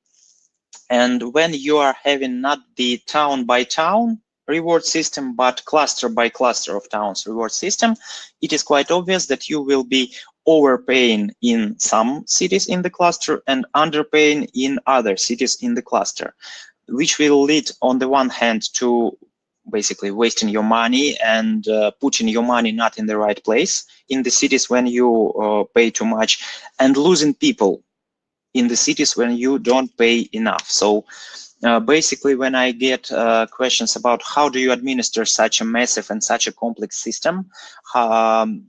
And when you are having not the town by town reward system, but cluster by cluster of towns reward system, it is quite obvious that you will be overpaying in some cities in the cluster and underpaying in other cities in the cluster, which will lead on the one hand to basically wasting your money and uh, putting your money not in the right place in the cities when you uh, pay too much and losing people in the cities when you don't pay enough. So uh, basically, when I get uh, questions about how do you administer such a massive and such a complex system, um,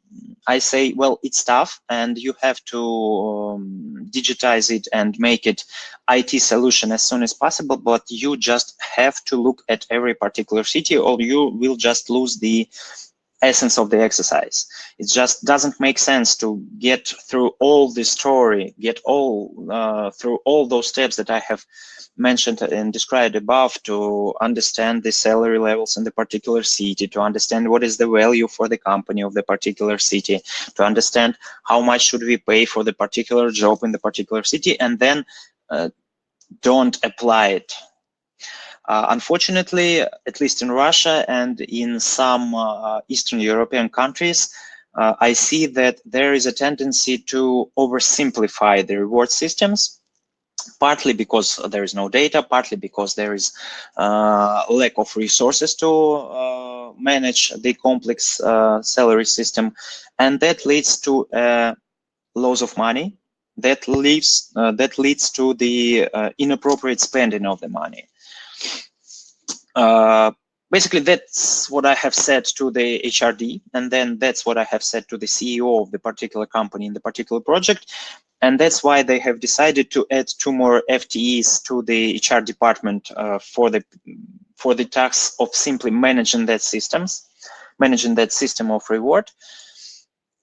I say, well, it's tough and you have to um, digitize it and make it IT solution as soon as possible, but you just have to look at every particular city or you will just lose the essence of the exercise. It just doesn't make sense to get through all the story, get all uh, through all those steps that I have mentioned and described above to understand the salary levels in the particular city, to understand what is the value for the company of the particular city, to understand how much should we pay for the particular job in the particular city, and then uh, don't apply it uh, unfortunately, at least in Russia and in some uh, Eastern European countries, uh, I see that there is a tendency to oversimplify the reward systems, partly because there is no data, partly because there is uh, lack of resources to uh, manage the complex uh, salary system, and that leads to loss of money. That leaves that leads to the inappropriate spending of the money. Uh, basically, that's what I have said to the HRD, and then that's what I have said to the CEO of the particular company in the particular project. And that's why they have decided to add two more FTEs to the HR department uh, for the for the task of simply managing that systems, managing that system of reward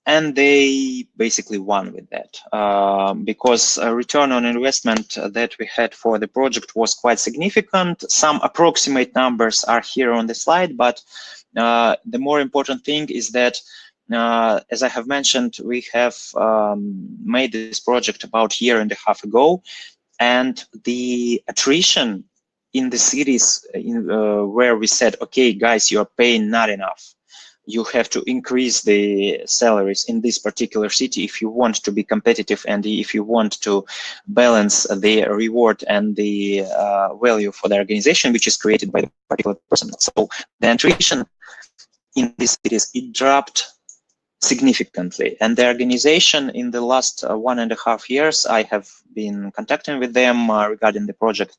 and they basically won with that uh, because return on investment that we had for the project was quite significant. Some approximate numbers are here on the slide, but uh, the more important thing is that uh, as I have mentioned, we have um, made this project about a year and a half ago, and the attrition in the cities in, uh, where we said, okay, guys, you're paying not enough. You have to increase the salaries in this particular city if you want to be competitive and if you want to balance the reward and the uh, value for the organization, which is created by the particular person. So the attrition in these cities, it dropped significantly. And the organization in the last uh, one and a half years, I have been contacting with them uh, regarding the project.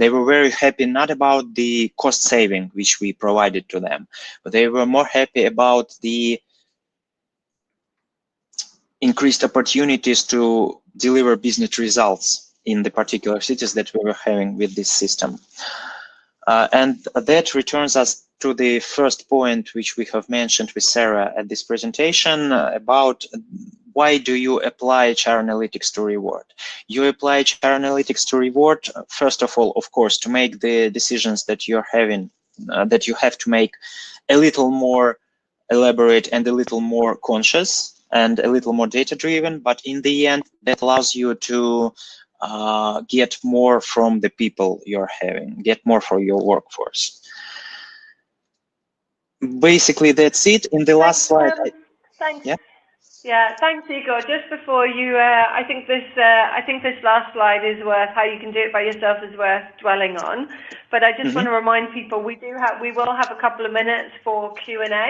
They were very happy not about the cost saving which we provided to them, but they were more happy about the increased opportunities to deliver business results in the particular cities that we were having with this system. Uh, and that returns us to the first point which we have mentioned with Sarah at this presentation uh, about why do you apply HR analytics to reward? You apply HR analytics to reward, uh, first of all, of course, to make the decisions that you're having, uh, that you have to make a little more elaborate and a little more conscious and a little more data driven. But in the end, that allows you to uh, get more from the people you're having, get more for your workforce. Basically that's it. In the last slide um, thanks. yeah? Yeah thanks igor. Just before you uh, i think this uh, i think this last slide is worth how you can do it by yourself is worth dwelling on. But i just mm -hmm. want to remind people we do have we will have a couple of minutes for q&a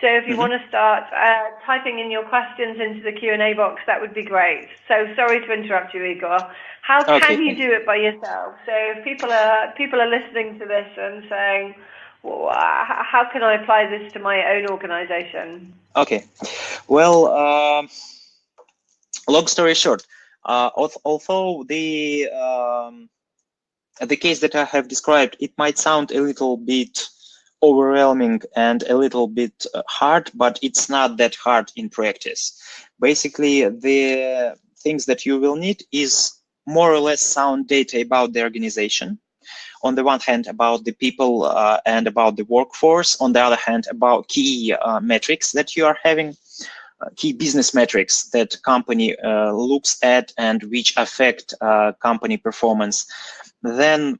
so if you mm -hmm. want to start uh, typing in your questions into the q&a box that would be great so sorry to interrupt you igor how okay. can you do it by yourself so if people are people are listening to this and saying well, how can I apply this to my own organization? Okay, well, uh, long story short, uh, although the um, the case that I have described, it might sound a little bit overwhelming and a little bit uh, hard, but it's not that hard in practice. Basically, the things that you will need is more or less sound data about the organization on the one hand about the people uh, and about the workforce, on the other hand about key uh, metrics that you are having, uh, key business metrics that company uh, looks at and which affect uh, company performance. Then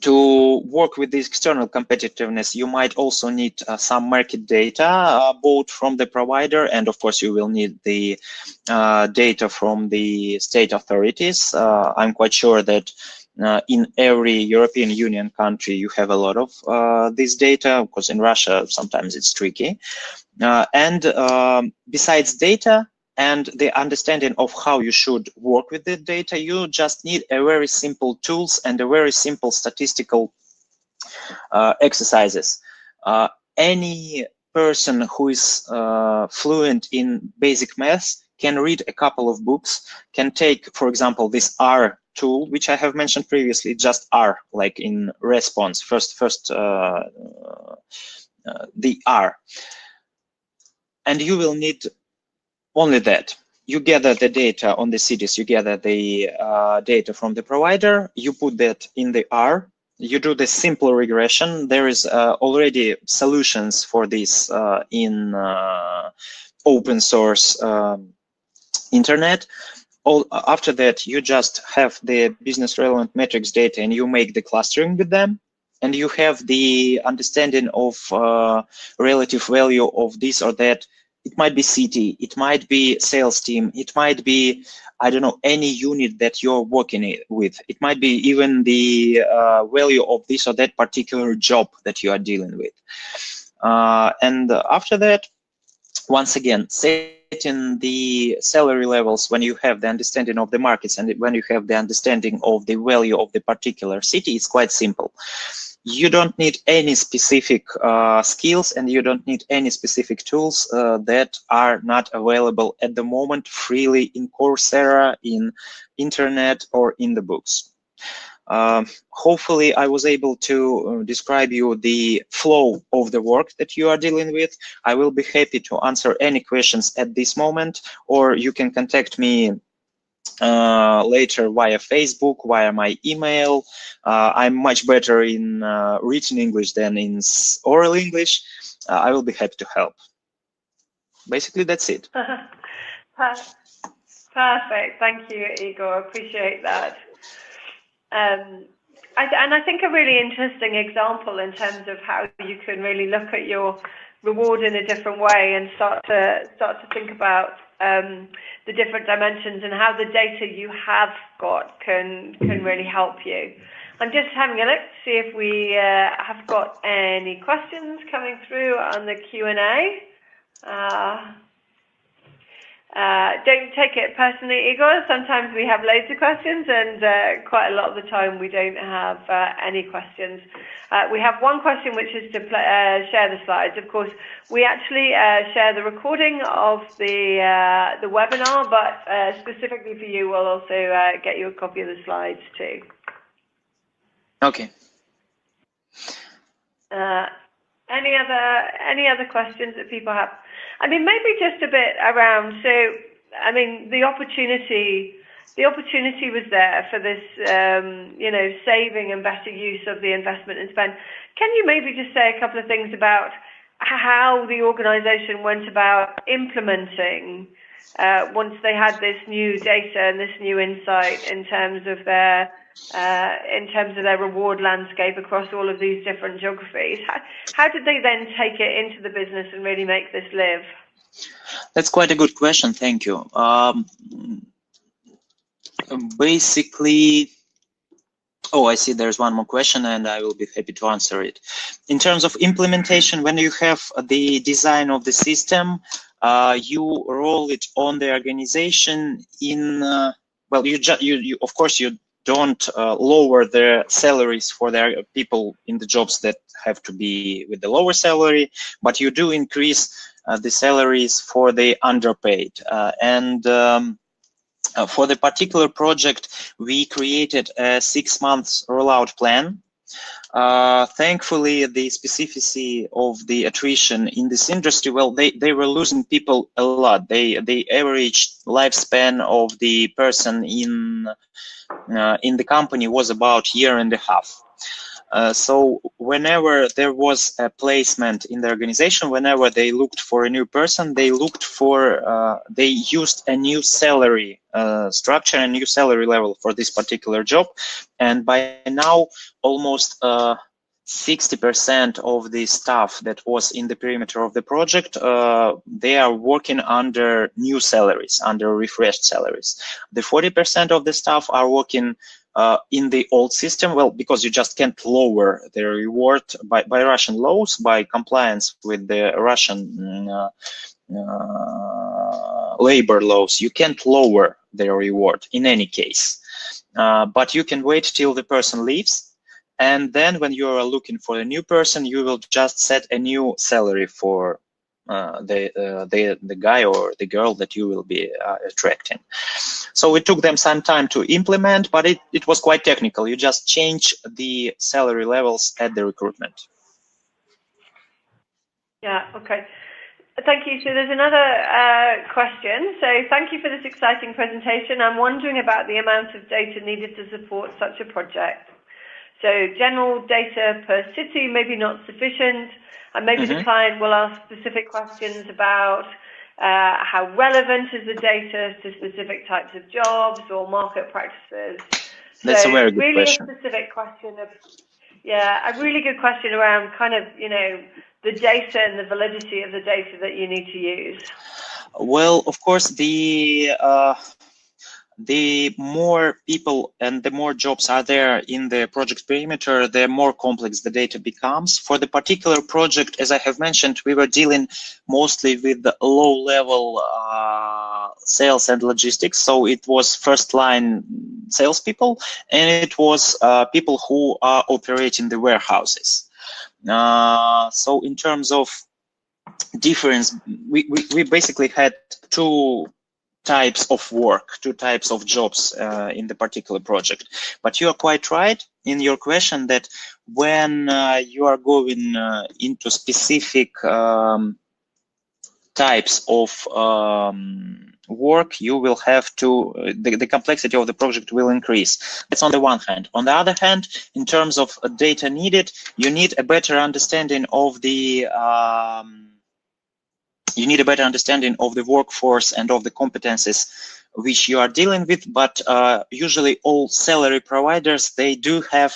to work with this external competitiveness, you might also need uh, some market data, uh, both from the provider and of course you will need the uh, data from the state authorities. I'm quite sure that uh, in every European Union country, you have a lot of uh, this data, because in Russia, sometimes it's tricky. Uh, and um, besides data and the understanding of how you should work with the data, you just need a very simple tools and a very simple statistical uh, exercises. Uh, any person who is uh, fluent in basic math can read a couple of books, can take, for example, this R tool, which I have mentioned previously, just R, like in response, first, first uh, uh, the R. And you will need only that. You gather the data on the cities, you gather the uh, data from the provider, you put that in the R, you do the simple regression. There is uh, already solutions for this uh, in uh, open source um, internet all after that you just have the business relevant metrics data and you make the clustering with them and you have the understanding of uh, relative value of this or that it might be city it might be sales team it might be i don't know any unit that you're working with it might be even the uh, value of this or that particular job that you are dealing with uh, and after that once again setting the salary levels when you have the understanding of the markets and when you have the understanding of the value of the particular city, it's quite simple. You don't need any specific uh, skills and you don't need any specific tools uh, that are not available at the moment freely in Coursera, in internet, or in the books. Um, hopefully I was able to uh, describe you the flow of the work that you are dealing with. I will be happy to answer any questions at this moment, or you can contact me uh, later via Facebook, via my email. Uh, I'm much better in uh, written English than in oral English. Uh, I will be happy to help. Basically, that's it. Perfect. Thank you, Igor. Appreciate that. Um, I, and I think a really interesting example in terms of how you can really look at your reward in a different way and start to start to think about um, the different dimensions and how the data you have got can can really help you. I'm just having a look to see if we uh, have got any questions coming through on the Q&A. Uh, uh, don't take it personally, Igor. Sometimes we have loads of questions, and uh, quite a lot of the time we don't have uh, any questions. Uh, we have one question, which is to play, uh, share the slides. Of course, we actually uh, share the recording of the the webinar, but specifically for you, we'll also get you a copy of the slides too. Okay. any other any other questions that people have? I mean, maybe just a bit around. So, I mean, the opportunity, the opportunity was there for this, um, you know, saving and better use of the investment and spend. Can you maybe just say a couple of things about how the organisation went about implementing uh, once they had this new data and this new insight in terms of their in terms of their reward landscape across all of these different geographies. How, how did they then take it into the business and really make this live? That's quite a good question. Thank you. Um, basically, oh, I see there's one more question and I will be happy to answer it. In terms of implementation, when you have the design of the system, uh, you roll it on the organization in, uh, well, you, you, you, of course, you don't uh, lower the salaries for their people in the jobs that have to be with the lower salary, but you do increase uh, the salaries for the underpaid. Uh, and um, uh, for the particular project, we created a six months rollout plan uh, thankfully, the specificity of the attrition in this industry, well, they, they were losing people a lot. They the average lifespan of the person in uh, in the company was about year and a half. Uh, so whenever there was a placement in the organization, whenever they looked for a new person, they looked for, uh, they used a new salary uh, structure, a new salary level for this particular job. And by now, almost 60% uh, of the staff that was in the perimeter of the project, uh, they are working under new salaries, under refreshed salaries. The 40% of the staff are working uh, in the old system? Well, because you just can't lower the reward by, by Russian laws, by compliance with the Russian uh, uh, labor laws. You can't lower the reward in any case. Uh, but you can wait till the person leaves. And then when you are looking for a new person, you will just set a new salary for uh, the, uh, the the guy or the girl that you will be uh, attracting. So it took them some time to implement, but it, it was quite technical. You just change the salary levels at the recruitment. Yeah, okay. Thank you. So there's another uh, question. So thank you for this exciting presentation. I'm wondering about the amount of data needed to support such a project. So general data per city, maybe not sufficient. And maybe mm-hmm. the client will ask specific questions about uh, how relevant is the data to specific types of jobs or market practices. That's so a very good really question. a specific question of, yeah, a really good question around kind of, you know, the data and the validity of the data that you need to use. Well, of course, the uh, the more people and the more jobs are there in the project perimeter, the more complex the data becomes. For the particular project, as I have mentioned, we were dealing mostly with the low level uh, sales and logistics. So it was first line salespeople and it was uh, people who are operating the warehouses. Uh, so in terms of difference, we, we, we basically had two types of work, two types of jobs uh, in the particular project. But you are quite right in your question that when uh, you are going uh, into specific um, types of um, work, you will have to, the, the complexity of the project will increase. That's on the one hand. On the other hand, in terms of data needed, you need a better understanding of the um, you need a better understanding of the workforce and of the competences which you are dealing with, but uh, usually all salary providers, they do have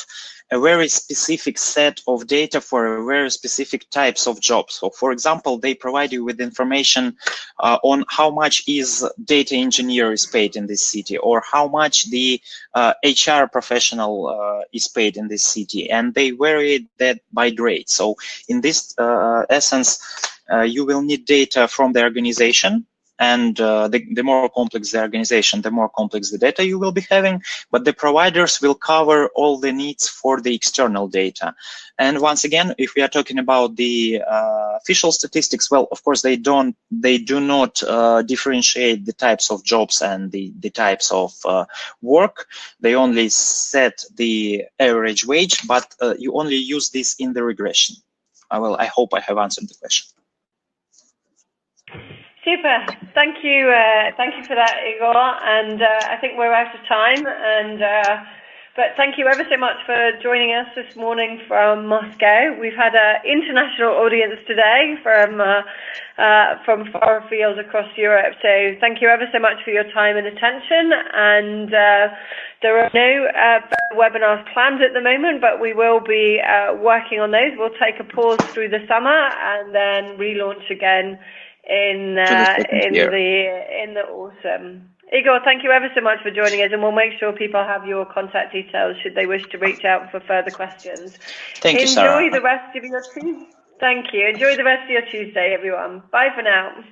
a very specific set of data for a very specific types of jobs. So for example, they provide you with information uh, on how much is data engineer is paid in this city or how much the uh, HR professional uh, is paid in this city. And they vary that by grade. So in this uh, essence, uh, you will need data from the organization and uh, the, the, more complex the organization, the more complex the data you will be having, but the providers will cover all the needs for the external data. And once again, if we are talking about the uh, official statistics, well, of course, they don't, they do not uh, differentiate the types of jobs and the, the types of uh, work. They only set the average wage, but uh, you only use this in the regression. well, I hope I have answered the question. Super. Thank you. Uh, thank you for that, Igor. And uh, I think we're out of time. And uh, but thank you ever so much for joining us this morning from Moscow. We've had an international audience today from uh, uh, from far fields across Europe. So thank you ever so much for your time and attention. And uh, there are no webinars planned at the moment, but we will be working on those. We'll take a pause through the summer and then relaunch again in uh, in year. the in the autumn. Igor, thank you ever so much for joining us, and we'll make sure people have your contact details should they wish to reach out for further questions. Thank Enjoy you, Sarah. the rest of your Tuesday. Thank you. Enjoy the rest of your Tuesday, everyone. Bye for now.